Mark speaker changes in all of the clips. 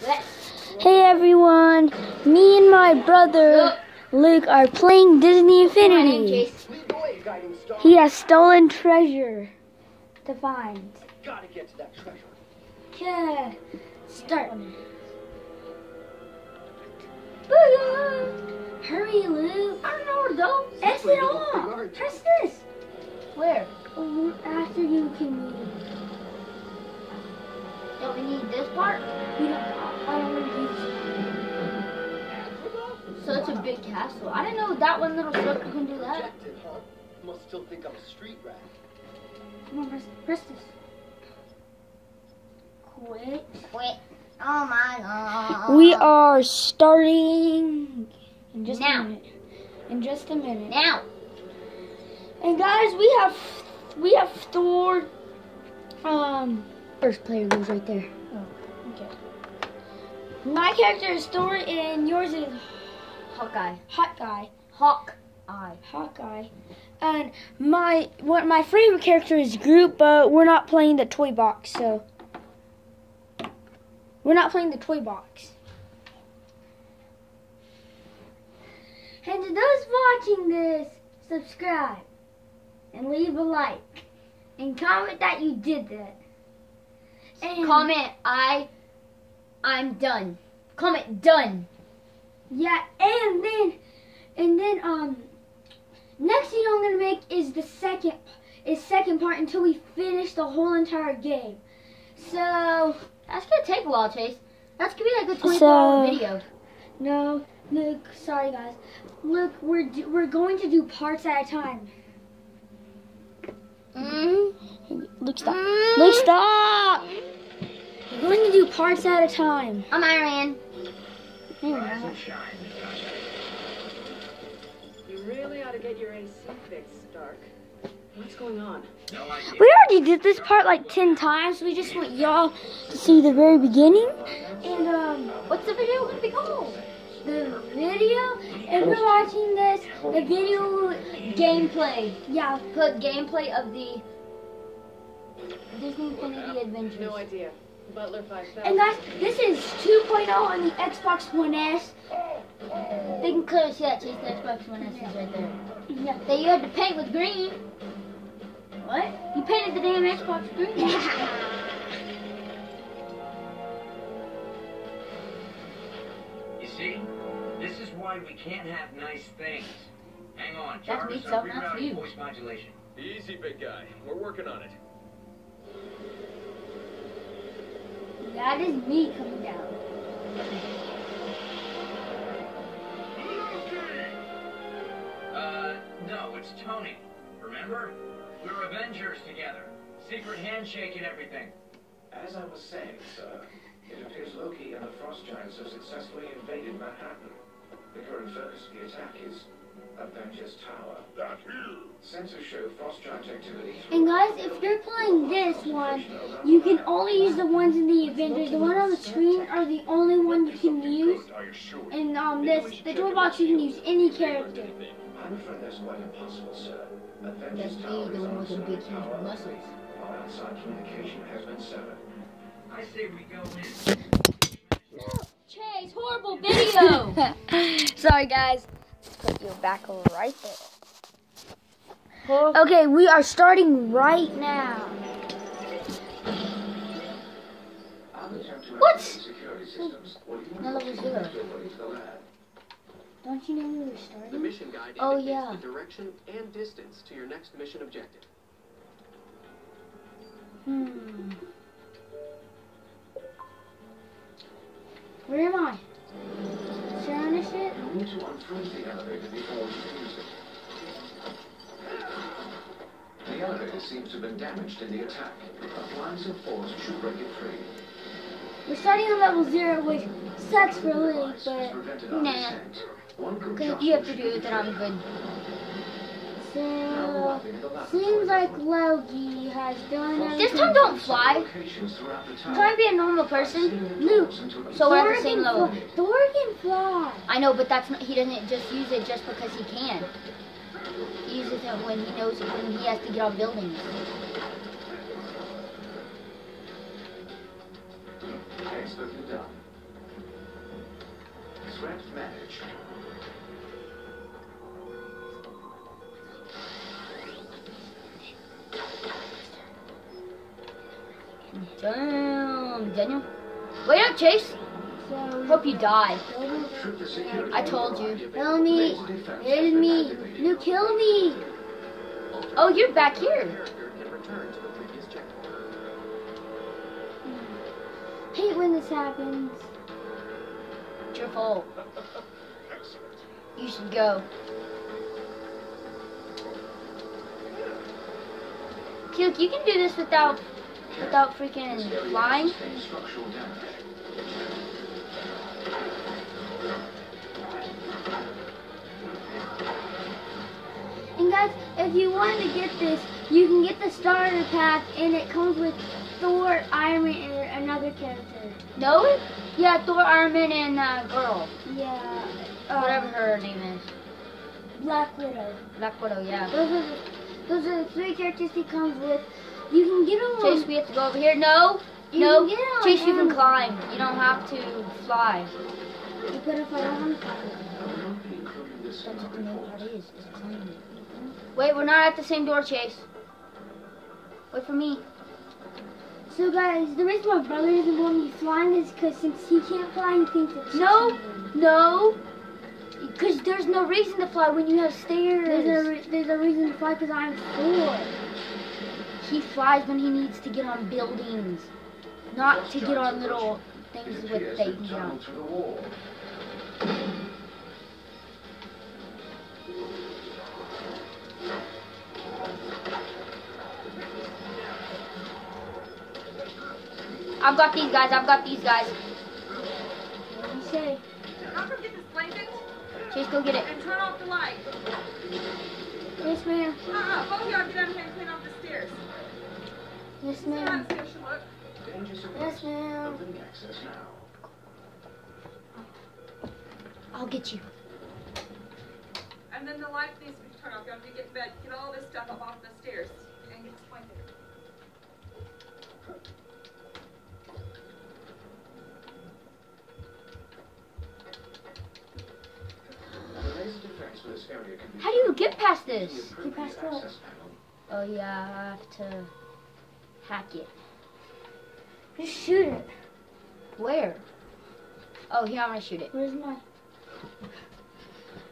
Speaker 1: Hey everyone, me and my brother Luke are playing Disney Infinity. He has stolen treasure to find.
Speaker 2: Gotta get to that treasure.
Speaker 1: Yeah, start. Booyah! Hurry, Luke. I don't know where to go. X it off. Press this.
Speaker 3: Where?
Speaker 1: Oh, After you can leave.
Speaker 3: Don't we need this part? So it's a big castle. I didn't know that one little circle can do that.
Speaker 2: Rejected, huh? Must still think I'm a street rat.
Speaker 1: Come on, press, press. Quit.
Speaker 3: Quit. Oh my god.
Speaker 1: We are starting in just
Speaker 3: Now.
Speaker 1: a minute. In just a minute.
Speaker 3: Now.
Speaker 1: And guys, we have we have Thor. Um, first player goes right there. Oh, okay. My character is Thor, and yours is
Speaker 3: Hawkeye.
Speaker 1: Hot Guy.
Speaker 3: Hawk Eye.
Speaker 1: Hawkeye. And my what my favorite character is Groot, but we're not playing the toy box, so we're not playing the toy box. And to those watching this, subscribe and leave a like and comment that you did that. And
Speaker 3: Comment I I'm done. Comment done.
Speaker 1: Yeah, and then and then um next video I'm gonna make is the second is second part until we finish the whole entire game. So
Speaker 3: That's gonna take a while, Chase. That's gonna be like a 24
Speaker 1: So-
Speaker 3: hour video.
Speaker 1: no, look, sorry guys. Look, we're do, we're going to do parts at a time.
Speaker 3: Mm.
Speaker 1: Look, stop. Look, stop. We're going to do parts at a time.
Speaker 3: I'm Iron.
Speaker 1: No, you're.
Speaker 4: You really ought to get your AC fixed, Stark. What's going on?
Speaker 1: We already did this part like ten times. We just want y'all to see the very beginning. And um,
Speaker 3: What's the video gonna be called?
Speaker 1: the video. If you're watching this, the video,
Speaker 3: Gameplay.
Speaker 1: yeah,
Speaker 3: Put gameplay of the Disney Infinity Adventures.
Speaker 4: No idea. Butler 5000.
Speaker 1: And guys, this is 2.0 on the Xbox One S.
Speaker 3: They can clearly see that Chase the Xbox One S is right there.
Speaker 1: Yeah.
Speaker 3: That you had to paint with green.
Speaker 1: What?
Speaker 3: You painted the damn Xbox green.
Speaker 5: You see, this is why we can't have nice things. Hang on,
Speaker 3: That's
Speaker 5: Jarvis.
Speaker 3: me,
Speaker 5: I'm
Speaker 3: something for you.
Speaker 5: voice modulation.
Speaker 6: Easy, big guy. We're working on it.
Speaker 1: That is me coming down.
Speaker 5: Uh, no, it's Tony. Remember? We're Avengers together. Secret handshake and everything.
Speaker 7: As I was saying, sir, it appears Loki and the Frost Giants have successfully invaded Manhattan. The current focus of the attack is Avengers Tower.
Speaker 6: That here.
Speaker 7: Sensors show Frost Giant activity.
Speaker 1: And guys, if you're playing this one, you can only use the ones in the Avengers. The one on the screen are the only one you can use.
Speaker 6: Are you sure?
Speaker 1: And um, this, the toolbox, you can use any character.
Speaker 7: I'm afraid that's quite impossible, sir. Avengers
Speaker 3: me,
Speaker 7: Tower
Speaker 3: the
Speaker 7: is
Speaker 3: one
Speaker 7: on
Speaker 3: with the big huge muscles.
Speaker 7: Our outside communication has been severed.
Speaker 5: I say we go in.
Speaker 3: Chase, horrible video.
Speaker 1: Sorry, guys. Let's put you back right there. Okay, we are starting right now.
Speaker 7: I'll attempt to
Speaker 3: What?
Speaker 7: activate security systems. What do you
Speaker 3: No,
Speaker 7: want
Speaker 3: level
Speaker 7: to
Speaker 3: zero.
Speaker 7: get ready to the lab?
Speaker 1: Don't you know where we were
Speaker 8: The
Speaker 1: starting?
Speaker 8: mission guide
Speaker 3: Oh,
Speaker 8: indicates
Speaker 3: yeah.
Speaker 8: the direction and distance to your next mission objective.
Speaker 1: Hmm. Where am I? Sharing this shit?
Speaker 7: Need to unfreeze the elevator before can use it. The elevator seems to have been damaged in the attack. Applying some force should break it free.
Speaker 1: We're starting on level zero, which sucks for but
Speaker 3: Nah. Because you have to do it, then I'm good.
Speaker 1: So, seems like Loki has done
Speaker 7: everything.
Speaker 3: This time don't fly. Try and be a normal person.
Speaker 1: Luke,
Speaker 3: so we're at the same level.
Speaker 1: Thor can fly.
Speaker 3: I know, but that's not, he doesn't just use it just because he can. He uses it when he knows when he has to get on buildings.
Speaker 7: Expert Scrapped managed. Done.
Speaker 3: Daniel. Wait up, Chase.
Speaker 1: So
Speaker 3: Hope you die.
Speaker 7: Should the security
Speaker 3: I told you.
Speaker 1: Help me. Is me. You kill me.
Speaker 3: Oh, you're back here.
Speaker 8: Character can return to the previous checkpoint.
Speaker 1: Hate when this happens.
Speaker 3: It's your fault. You should go. Puke, you can do this without without freaking flying.
Speaker 7: Sustained structural damage.
Speaker 1: And guys, if you want to get this, you can get the starter pack, and it comes with Thor, Iron Man, and another character.
Speaker 3: No? it- Yeah, Thor, Iron Man, and uh, girl.
Speaker 1: Yeah. uh,
Speaker 3: Whatever her name is.
Speaker 1: Black Widow.
Speaker 3: Black Widow, yeah.
Speaker 1: Those are the, those are the three characters he comes with. You can get them.
Speaker 3: Chase, we have to go over here. No,
Speaker 1: You
Speaker 3: no.
Speaker 1: can get on
Speaker 3: Chase, you can climb. You don't have to fly.
Speaker 1: But if I don't want to
Speaker 7: I will not be including this in
Speaker 3: That's what the main part is, is climbing. Wait, we're not at the same door, Chase. Wait for me.
Speaker 1: So guys, the reason my brother doesn't want me flying is because since he can't fly, he thinks it's
Speaker 3: No. No, because there's no reason to fly when you have stairs.
Speaker 1: There's a re- there's a reason to fly because I'm four.
Speaker 3: He flies when he needs to get on buildings, not
Speaker 7: Frost
Speaker 3: to get
Speaker 7: giants
Speaker 3: on little things with
Speaker 7: appears
Speaker 3: they can jump.
Speaker 7: through the wall.
Speaker 3: I've got these guys. I've got these guys.
Speaker 1: What do you say?
Speaker 4: Not forget this blanket
Speaker 3: Chase, go get it.
Speaker 4: and turn off the light.
Speaker 1: Yes, ma'am.
Speaker 4: Uh-uh, both of y'all
Speaker 1: Yes,
Speaker 4: See how
Speaker 1: ma'am.
Speaker 4: the stairs should look?
Speaker 1: Yes, ma'am.
Speaker 7: Opening access now.
Speaker 3: I'll get you.
Speaker 4: And then the light needs to be turned off. You have to get in bed, get all this stuff up off the stairs, and get this blanket.
Speaker 7: The laser defense for this area can be
Speaker 3: How do you get past this?
Speaker 7: appropriate
Speaker 1: passed out.
Speaker 7: access panel.
Speaker 3: Oh yeah, I have to hack it.
Speaker 1: Just shoot it.
Speaker 3: Where? Oh, here I'm gonna shoot it.
Speaker 1: Where's my?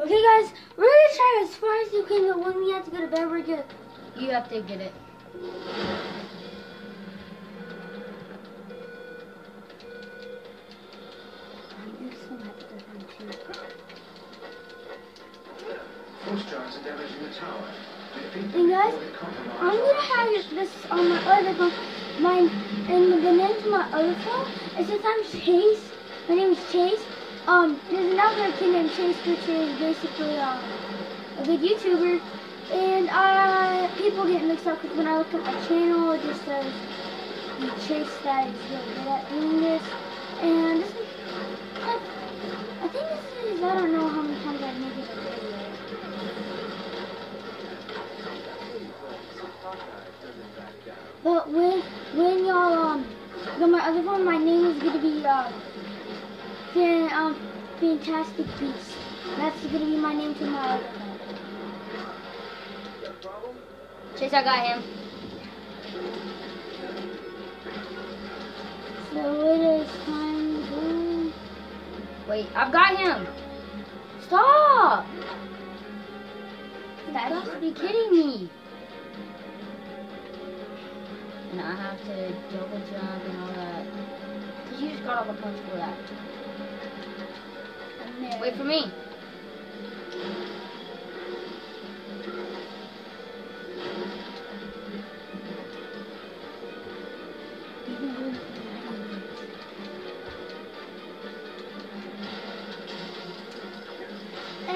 Speaker 1: Okay, guys, we're gonna try as far as you can. But when we have to go to bed, we're good.
Speaker 3: You have to get it.
Speaker 7: Frost giants are damaging the tower.
Speaker 1: Hey, guys, I'm gonna have this on my other phone. Mine and the name to my other phone. And since I'm Chase, my name is Chase. Um, there's another kid named Chase, which is basically um, a big YouTuber. And uh, people get mixed up because when I look at my channel, it just says Chase that is really good at doing this. And this is, I think this is, I don't know how many times I've made it a video. But when when y'all um go my other phone, my name is gonna be uh fan, um Fantastic Beast. That's gonna be my name to my other phone.
Speaker 3: Chase, I got him.
Speaker 1: So it is time to
Speaker 3: Wait, I've got him. Stop! You
Speaker 1: That's-
Speaker 3: got to be kidding me. And I have to double jump and all that. Cause you just got off a punch for that. Wait for me.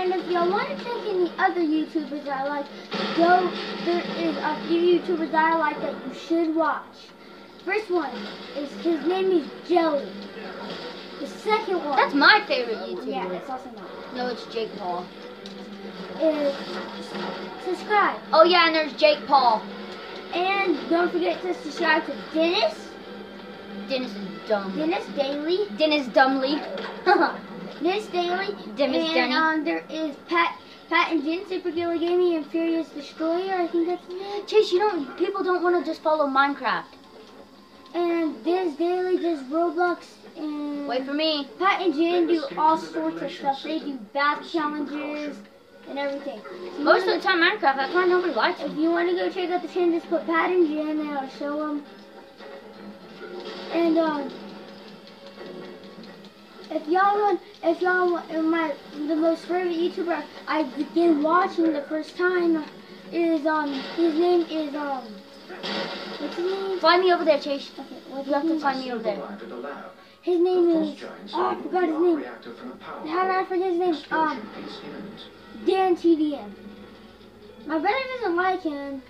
Speaker 1: And if y'all want to check any other YouTubers that I like, go. There is a few YouTubers that I like that you should watch. First one is his name is Jelly. The second one,
Speaker 3: That's my favorite YouTuber.
Speaker 1: yeah, it's also mine.
Speaker 3: No, it's Jake Paul.
Speaker 1: Is subscribe
Speaker 3: Oh yeah, and there's Jake Paul.
Speaker 1: and don't forget to subscribe to Dennis,
Speaker 3: Dennis is dumb.
Speaker 1: Denis Daily,
Speaker 3: Dennis Dumbly.
Speaker 1: Dennis Daly.
Speaker 3: Dennis
Speaker 1: and um, there is Pat, Pat and Jen, Super Gilly Gaming, and Furious Destroyer. I think that's name.
Speaker 3: Chase, you don't. People don't want to just follow Minecraft.
Speaker 1: and Diz Daily does Roblox and
Speaker 3: Wait for me.
Speaker 1: Pat and Jan do all sorts of stuff. They do bath challenges and everything. So
Speaker 3: Most
Speaker 1: wanna-
Speaker 3: of the time, Minecraft. That's why nobody likes it.
Speaker 1: if you want to go check out the channel, just put Pat and Jan and I'll show them. And um, if y'all want, if y'all want, my the most favorite YouTuber I began watching the first time is um his name is um what's his name?
Speaker 3: Find me over there, Chase.
Speaker 1: Okay, what's
Speaker 3: You have to find me over there.
Speaker 7: Arrived at the lab.
Speaker 1: His name
Speaker 7: frost
Speaker 1: is oh I forgot his name.
Speaker 7: reactor from the power
Speaker 1: How did I forget his name? Um,
Speaker 7: Explosion is imminent.
Speaker 1: Dan TDM. My brother doesn't like him,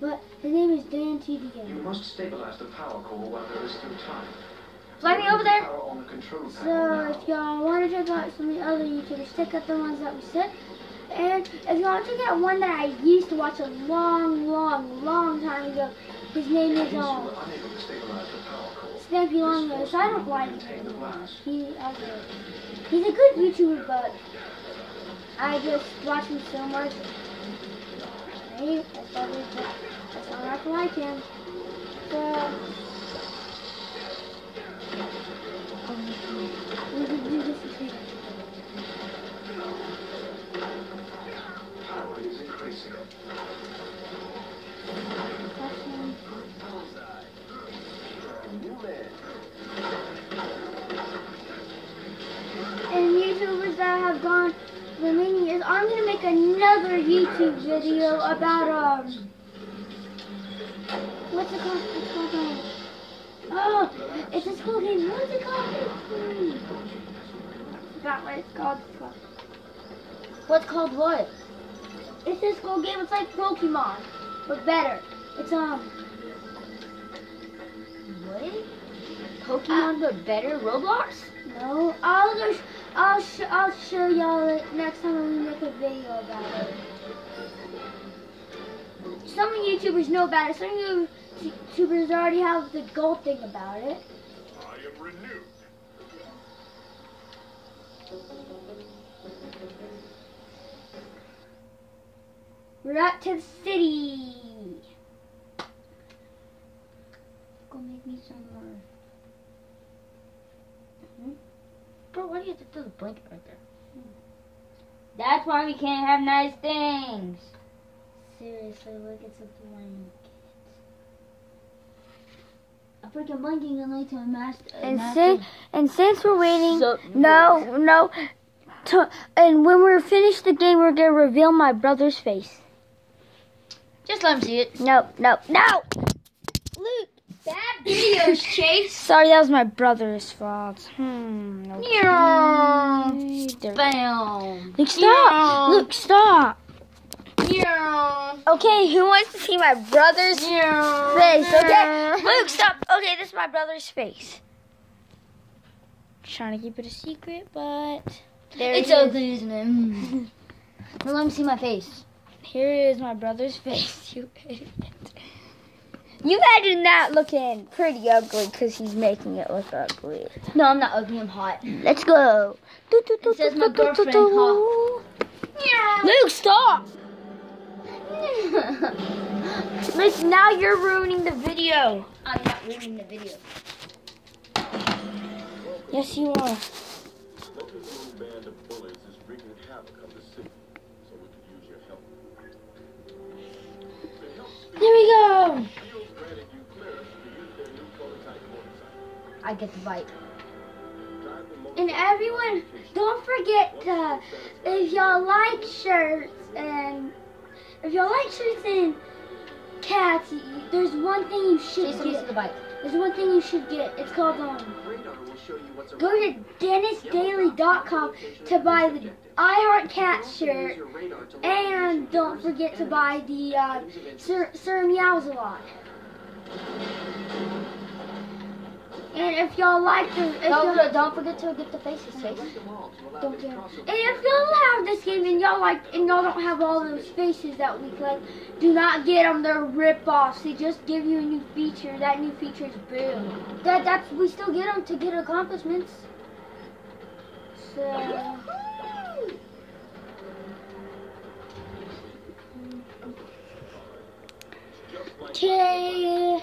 Speaker 1: but his name is Dan TDM.
Speaker 7: You must stabilize the power core while there is still time.
Speaker 3: Fly me over there.
Speaker 1: So if y'all want to check out some of the other YouTubers, check out the ones that we said. And if you want to check out one that I used to watch a long, long, long time ago, his name is um,
Speaker 7: were unable to stabilize the power core,
Speaker 1: Snappy Longo. So I don't like him. He, he's a good YouTuber, but I just watch him so much. I probably that's enough to like him. So. YouTube video about um, what's it called? It's called um, oh, it's a school game. What's it called? Hmm. Forgot what it's called.
Speaker 3: What's called what?
Speaker 1: It's a school game. It's like Pokemon, but better. It's um.
Speaker 3: What? Pokemon, but better. Roblox?
Speaker 1: No, I'll go. I'll sh- I'll show y'all next time when we make a video about it. Some YouTubers know about it. Some YouTubers already have the gold thing about it.
Speaker 6: I am renewed.
Speaker 1: We're out to the city. Go make me some more.
Speaker 3: Bro, why do you have to throw the blanket right there? Hmm. That's why we can't have nice things.
Speaker 1: Seriously, look, it's a blanket.
Speaker 3: A freaking blanket can lead to a master.
Speaker 1: And since and since we're waiting,
Speaker 3: So-
Speaker 1: no, no. To, and when we're finished the game, we're gonna reveal my brother's face.
Speaker 3: Just let him see it.
Speaker 1: No, no, no. Luke.
Speaker 3: Bad videos, Chase.
Speaker 1: Sorry, that was my brother's fault. Hmm.
Speaker 3: Yeah.
Speaker 1: Okay. There-
Speaker 3: Bam.
Speaker 1: Luke, stop.
Speaker 3: Yeah.
Speaker 1: Luke, stop.
Speaker 3: Yeah.
Speaker 1: Okay, who wants to see my brother's face? Okay, Luke, stop. Okay, this is my brother's face. Trying to keep it a secret, but there
Speaker 3: It's
Speaker 1: it is.
Speaker 3: ugly, isn't it? Now let me see my face.
Speaker 1: Here is my brother's face. You idiot. You imagine that looking pretty ugly because he's making it look ugly.
Speaker 3: No, I'm not ugly. I'm hot.
Speaker 1: Let's go.
Speaker 3: It says my girlfriend hot.
Speaker 1: Luke, stop. Luke, now you're ruining the video.
Speaker 3: I'm not ruining the video.
Speaker 1: Yes, you are.
Speaker 6: Local little band of bullies is wreaking havoc on the city, so we could use your help. To help speed
Speaker 1: There we go.
Speaker 6: Shields granted you clearance to use their new prototype motorcycle.
Speaker 3: I get the bite.
Speaker 6: Drive the motorcycle
Speaker 1: And everyone, don't forget to, if y'all like shirts and if y'all like and cats, there's one thing you should
Speaker 3: Chase,
Speaker 1: get.
Speaker 3: the bite.
Speaker 1: There's one thing you should get. It's called um.
Speaker 8: Radar will show you what's
Speaker 1: Go to DenisDaily.com to buy the I Heart Cat shirt, and don't forget to buy the uh, Sir, Sir Meows a lot. And if y'all like the, if
Speaker 3: Don't,
Speaker 1: y'all,
Speaker 3: don't forget to get the faces, Chase.
Speaker 1: don't care. And if y'all have this game and y'all like, and y'all don't have all those faces that we collect, do not get them. They're rip-offs. They just give you a new feature. That new feature is boom. That that's we still get them to get accomplishments. So. Okay,